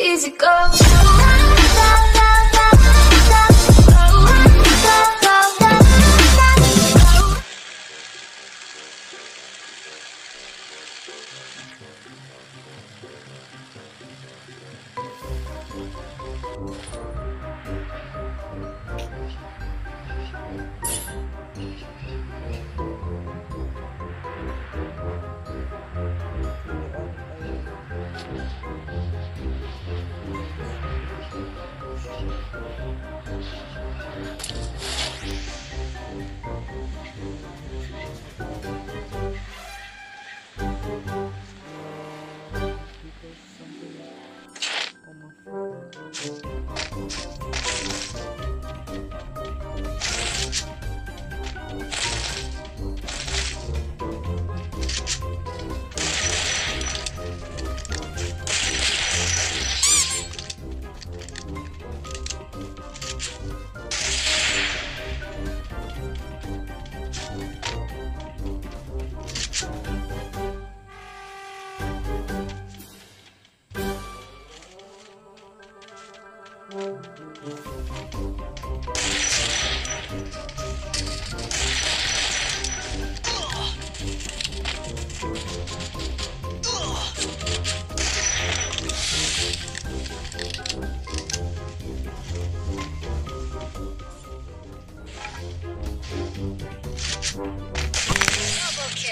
easy go. Double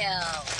Kill.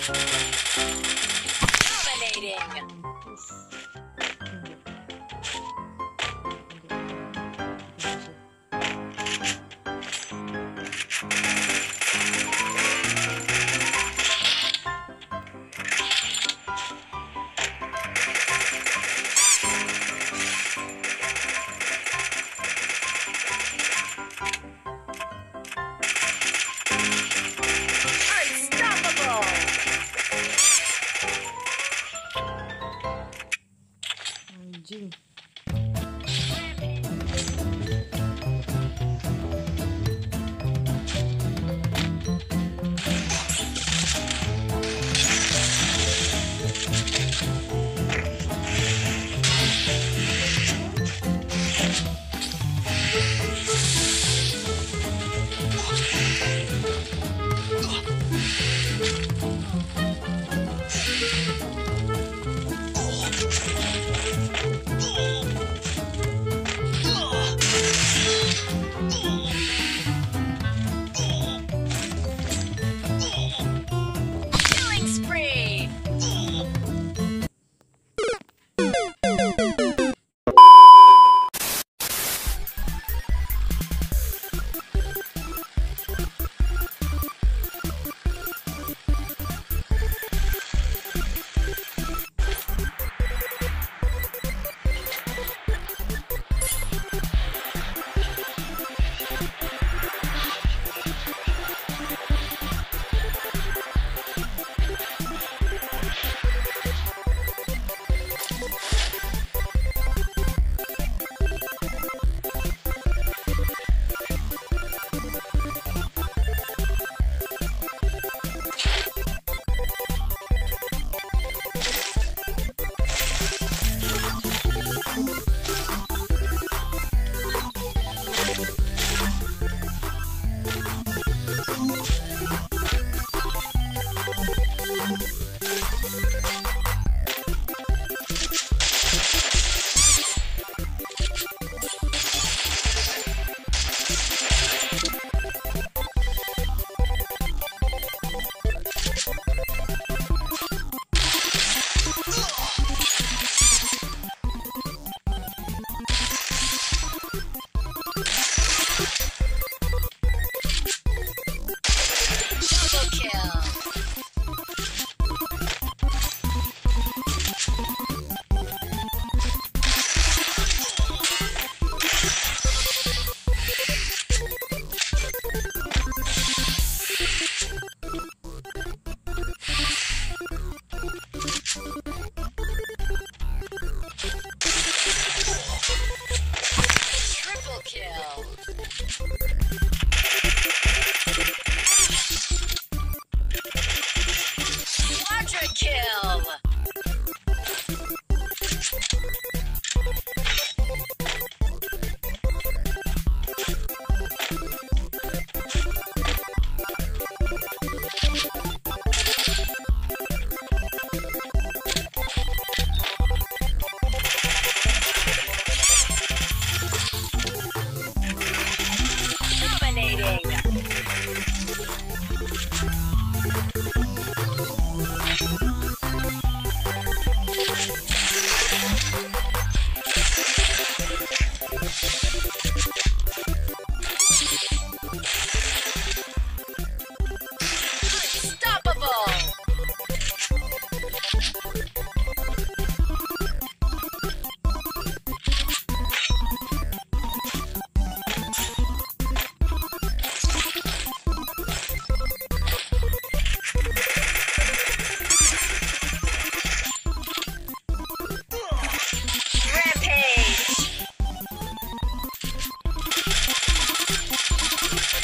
Dominating. день.